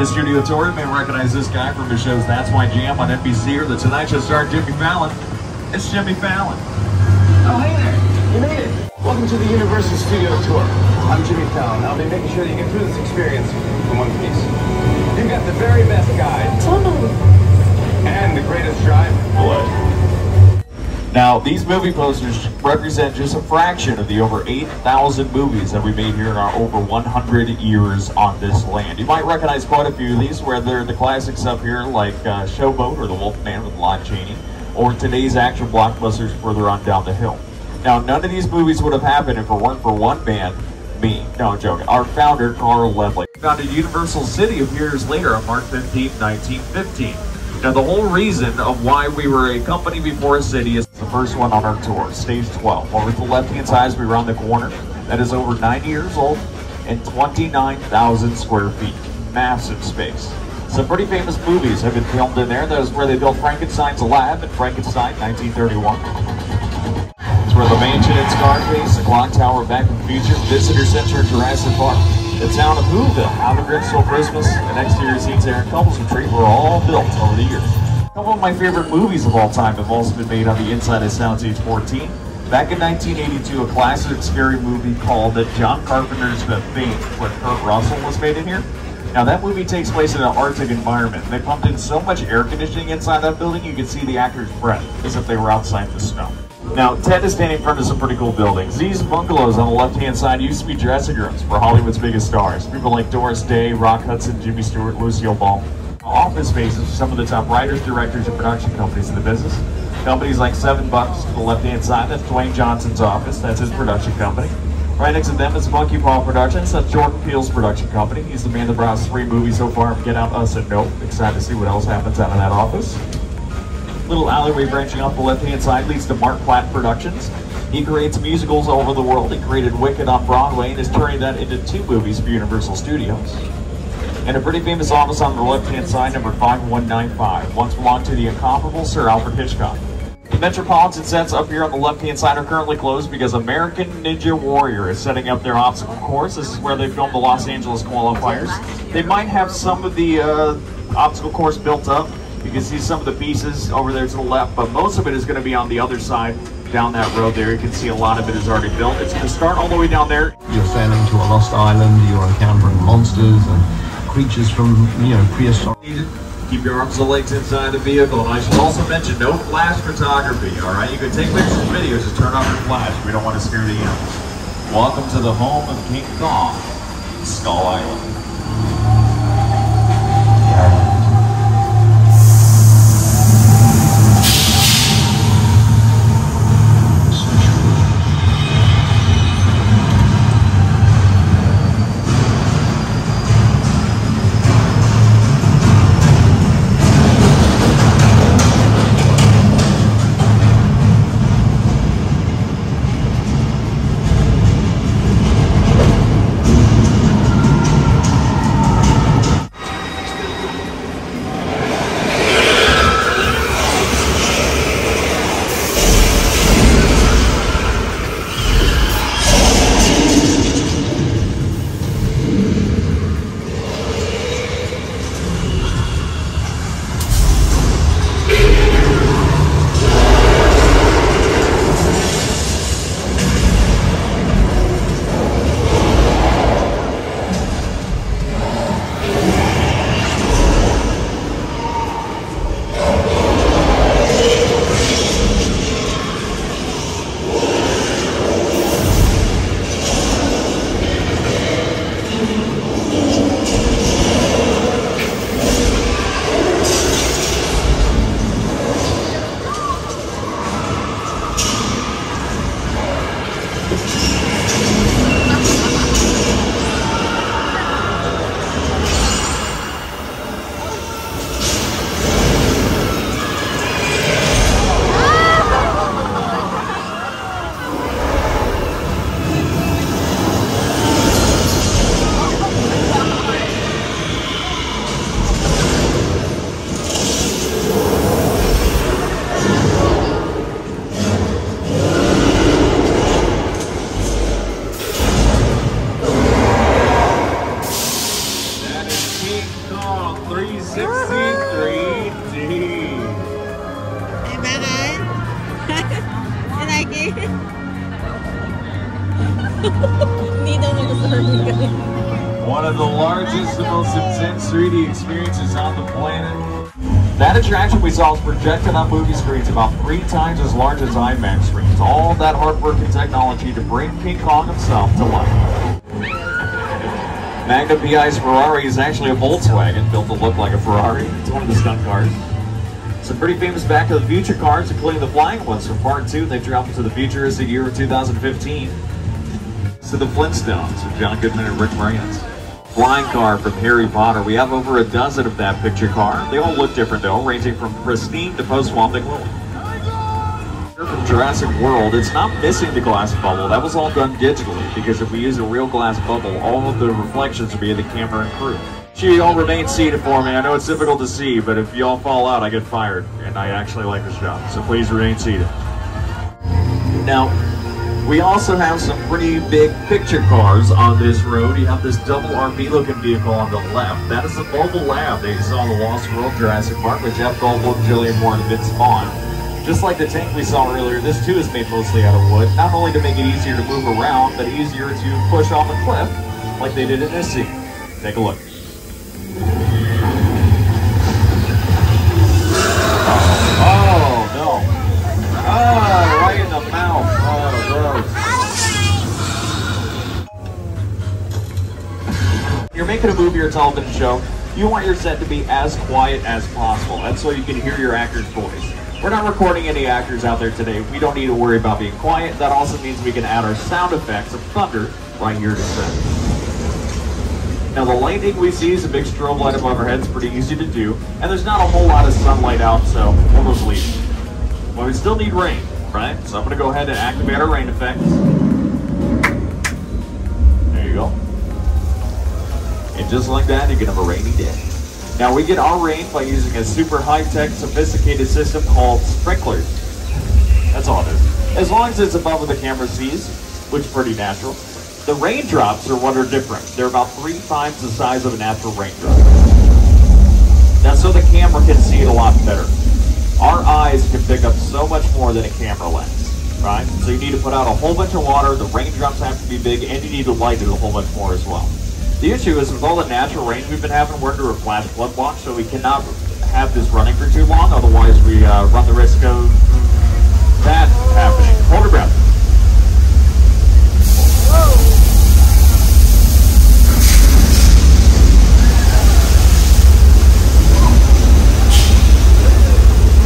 the world famous Judy O'Torre may recognize this guy from his shows That's My Jam on NBC or The Tonight Show star Jimmy Fallon. It's Jimmy Fallon. Oh, hey there. You made it. Welcome to the Universal Studio Tour. I'm Jimmy Fallon. I'll be making sure that you get through this experience in one piece. You've got the very best guide and the greatest drive. Blood. Now, these movie posters represent just a fraction of the over 8,000 movies that we made here in our over 100 years on this land. You might recognize quite a few of these, whether the classics up here like uh, Showboat or The Wolf Man with Lon Chaney, or today's action blockbusters further on down the hill. Now, none of these movies would have happened if it weren't for one man, me. No, joking. Our founder, Carl Laemmle, founded Universal City a few years later on March 15, 1915. Now, the whole reason of why we were a company before a city is first one on our tour, stage 12. Over to the left-hand side as we round the corner, that is over 90 years old and 29,000 square feet. Massive space. Some pretty famous movies have been filmed in there. That is where they built Frankenstein's Lab in Frankenstein, 1931. It's where the mansion at Scarface, the clock tower back in the future, visitor center at Jurassic Park, the town of Whoville, the Grinch Stole Christmas, and exterior scenes there in Cobblestone Street were all built over the years. Couple of my favorite movies of all time have also been made on the inside of Soundstage 14. Back in 1982, a classic scary movie called John Carpenter's The Thing with Kurt Russell was made in here. Now that movie takes place in an Arctic environment. They pumped in so much air conditioning inside that building you could see the actors' breath as if they were outside the snow. Now, Ted is standing in front of some pretty cool buildings. These bungalows on the left-hand side used to be dressing rooms for Hollywood's biggest stars. People like Doris Day, Rock Hudson, Jimmy Stewart, Lucille Ball. Office spaces for some of the top writers, directors, and production companies in the business. Companies like Seven Bucks to the left-hand side, that's Dwayne Johnson's office, that's his production company. Right next to them is Monkey Paw Productions, that's Jordan Peele's production company. He's the man that brought us three movies so far, Get Out, Us, and Nope. Excited to see what else happens out of that office little alleyway branching off the left-hand side leads to Mark Platt Productions. He creates musicals all over the world. He created Wicked on Broadway and is turning that into two movies for Universal Studios. And a pretty famous office on the left-hand side, number 5195, once belonged to the incomparable Sir Alfred Hitchcock. The Metropolitan sets up here on the left-hand side are currently closed because American Ninja Warrior is setting up their obstacle course. This is where they filmed the Los Angeles qualifiers. They might have some of the uh, obstacle course built up, you can see some of the pieces over there to the left, but most of it is going to be on the other side down that road there. You can see a lot of it is already built. It's going to start all the way down there. You're sailing to a lost island, you're encountering monsters and creatures from, you know, prehistoric. Keep your arms and legs inside the vehicle. And I should also mention, no flash photography, all right? You can take pictures and videos, just turn off your flash. We don't want to scare the animals. Welcome to the home of King Kong, Skull Island. One of the largest and most intense 3D experiences on the planet. That attraction we saw is projected on movie screens about three times as large as IMAX screens. All that hard work and technology to bring King Kong himself to life. Magnum PI's Ferrari is actually a Volkswagen built to look like a Ferrari. It's one of the stunt cars. Some pretty famous Back to the Future cars, including the flying ones from Part 2. They traveled to the future as the year of 2015. To the Flintstones with John Goodman and Rick Moranis. Flying car from Harry Potter. We have over a dozen of that picture car. They all look different though, ranging from pristine to post-swamping Lily. From Jurassic World, it's not missing the glass bubble. That was all done digitally because if we use a real glass bubble, all of the reflections would be of the camera and crew. You all remain seated for me? I know it's difficult to see, but if you all fall out, I get fired, and I actually like this job. So please remain seated. Now, we also have some pretty big picture cars on this road. You have this double RV looking vehicle on the left. That is the mobile lab that you saw in the Lost World Jurassic Park with Jeff Goldblum, Julianne Moore, and Vince Vaughn. Just like the tank we saw earlier, this too is made mostly out of wood, not only to make it easier to move around, but easier to push off a cliff, like they did in this scene. Take a look. Oh, no. Oh, making a movie or television show, you want your set to be as quiet as possible. That's so you can hear your actor's voice. We're not recording any actors out there today. We don't need to worry about being quiet. That also means we can add our sound effects of thunder right here to set. Now the lightning we see is a big strobe light above our heads, pretty easy to do, and there's not a whole lot of sunlight out, so we'll just leave. But we still need rain, right? So I'm gonna go ahead and activate our rain effects. There you go. And just like that, you can have a rainy day. Now we get our rain by using a super high-tech, sophisticated system called sprinklers. That's all it is. As long as it's above what the camera sees, which is pretty natural. The raindrops are what are different. They're about three times the size of a natural raindrop. That's so the camera can see it a lot better. Our eyes can pick up so much more than a camera lens, right? So you need to put out a whole bunch of water, the raindrops have to be big, and you need to light it a whole bunch more as well. The issue is with all the natural rain we've been having, we're under a flash flood watch, so we cannot have this running for too long, otherwise we uh, run the risk of that happening. Hold your breath.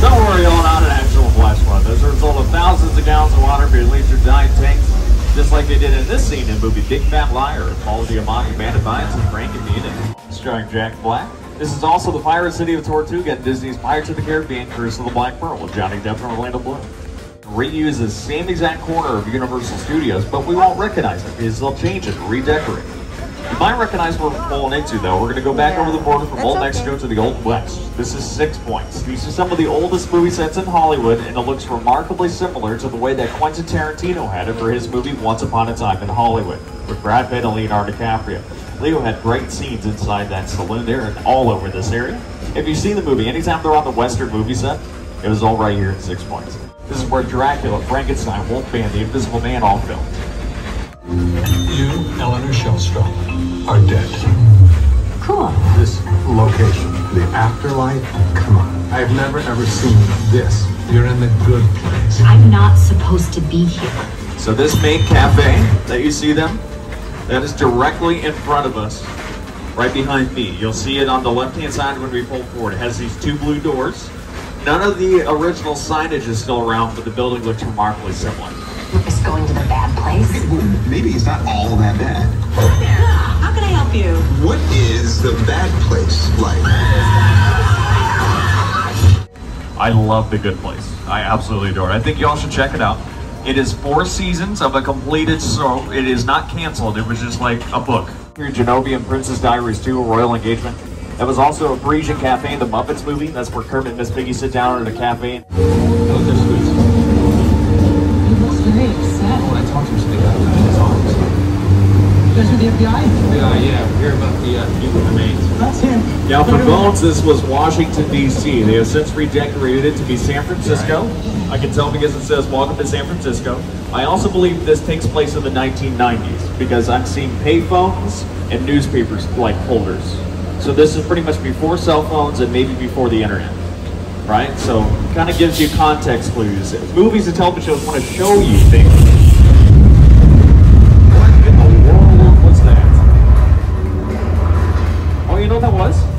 Don't worry, y'all, not an actual flash flood. Those are a result of thousands of gallons of water being released through giant tanks, just like they did in this scene in movie Big Fat Liar, Paul Giamatti, Amanda Bynes, and Frankie Muniz, starring Jack Black. This is also the pirate city of Tortuga and Disney's Pirates of the Caribbean, Curse of the Black Pearl with Johnny Depp and Orlando Bloom. Reuse the same exact corner of Universal Studios, but we won't recognize it because they'll change it, and redecorate. You might recognize what we're pulling into, though. We're going to go back over the border from That's Old okay. Mexico to the Old West. This is Six Points. These are some of the oldest movie sets in Hollywood, and it looks remarkably similar to the way that Quentin Tarantino had it for his movie Once Upon a Time in Hollywood, with Brad Pitt and Leonardo DiCaprio. Leo had great scenes inside that saloon there and all over this area. If you've seen the movie, anytime they're on the Western movie set, it was all right here in Six Points. This is where Dracula, Frankenstein, Wolfman, The Invisible Man all filmed. You, Eleanor Shellstrop, are dead. Cool. This location, the afterlife, come on. I've never ever seen this. You're in the good place. I'm not supposed to be here. So this main cafe that you see them, that is directly in front of us, right behind me. You'll see it on the left-hand side when we pull forward. It has these two blue doors. None of the original signage is still around, but the building looks remarkably similar. Is going to the bad place. Well, maybe it's not all that bad. How can I help you? What is the bad place like? I love The Good Place. I absolutely adore it. I think y'all should check it out. It is four seasons of a completed show. It is not canceled. It was just like a book. Here, Genovian Princess Diaries 2, A Royal Engagement. That was also a Parisian Cafe the Muppets movie. That's where Kermit and Miss Piggy sit down at a cafe. The FBI? Yeah, yeah, we hear about the uh, people remains. That's him. Now, for Bones, this was Washington, D.C. They have since redecorated it to be San Francisco. I can tell because it says Welcome to San Francisco. I also believe this takes place in the 1990s because I'm seeing payphones and newspapers like holders. So this is pretty much before cell phones and maybe before the internet. Right? So kind of gives you context clues. Movies and television shows want to show you things. You know what that was?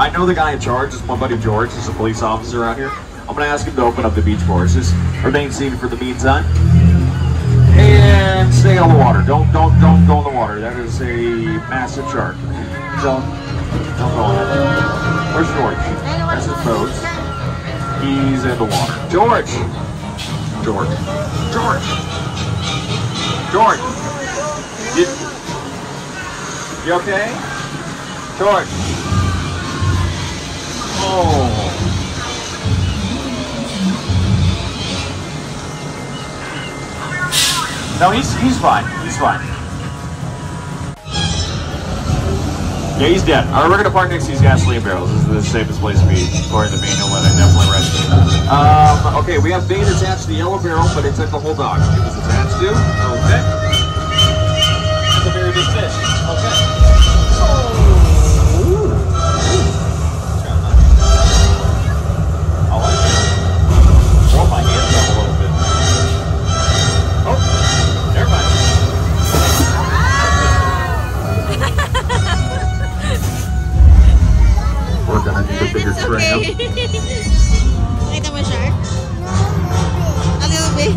I know the guy in charge. It's my buddy George. He's a police officer out here. I'm gonna ask him to open up the beach for us. Just remain seated for the meantime. And stay on the water. Don't don't don't go in the water. That is a massive shark. Don't don't go in it. Where's George? That's his pose. He's in the water. George! George. George! George! You, you okay? George! No, he's he's fine. He's fine. Yeah, he's dead. All right, we're gonna park next to these gasoline barrels. This is the safest place to be, according to the manual, and I definitely it. Um, okay, we have bait attached to the yellow barrel, but it's at the whole dog. It was attached to. Okay. That's a very big fish. Okay. We're gonna need a bigger It's okay. Nakita mo shark? A little bit.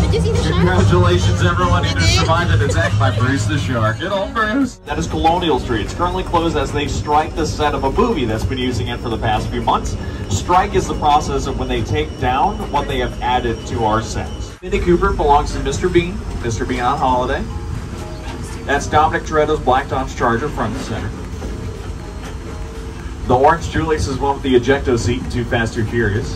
Did you see the shark? Congratulations, everyone who survived an attack by Bruce the Shark. Get on, Bruce. That is Colonial Street. It's currently closed as they strike the set of a movie that's been using it for the past few months. Strike is the process of when they take down what they have added to our sets. Mini Cooper belongs to Mr. Bean. Mr. Bean on holiday. That's Dominic Toretto's Black Dodge Charger front and center. The orange Julius is one with the ejecto seat in Too Fast, Too Furious.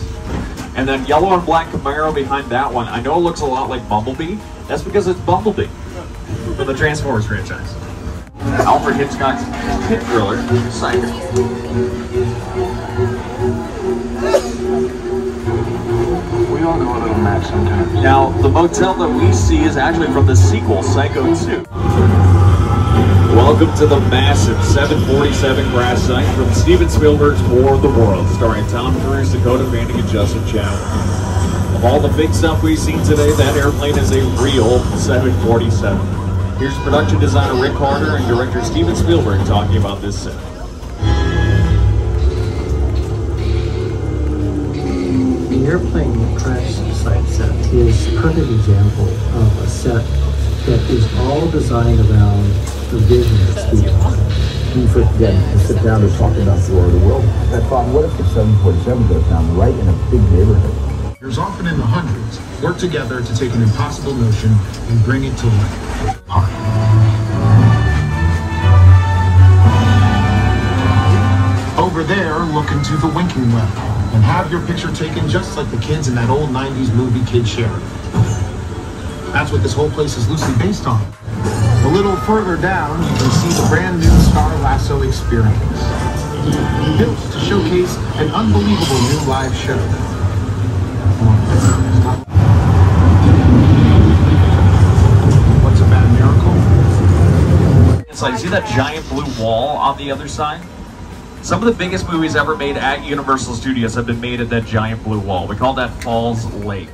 And then yellow and black Camaro behind that one. I know it looks a lot like Bumblebee. That's because it's Bumblebee from the Transformers franchise. Alfred Hitchcock's Pit Driller Psycho. We all go a little mad sometimes. Now, the motel that we see is actually from the sequel, Psycho 2. Welcome to the massive 747 crash site from Steven Spielberg's War of the Worlds, starring Tom Cruise, Dakota Fanning, and Justin Chatwin. Of all the big stuff we've seen today, that airplane is a real 747. Here's production designer Rick Carter and director Steven Spielberg talking about this set. The airplane crash site set is a perfect example of a set that is all designed around of Spielberg. We again to sit down to talk about the War of the World. I thought, what if the 747 goes down right in a big neighborhood? There's often in the hundreds work together to take an impossible notion and bring it to life. Over there, look into the winking well and have your picture taken just like the kids in that old 90s movie Kid Sharing. That's what this whole place is loosely based on. A little further down, you can see the brand new Star Lasso experience. Built to showcase an unbelievable new live show. What's a bad miracle? It's like, see that giant blue wall on the other side? Some of the biggest movies ever made at Universal Studios have been made at that giant blue wall. We call that Falls Lake.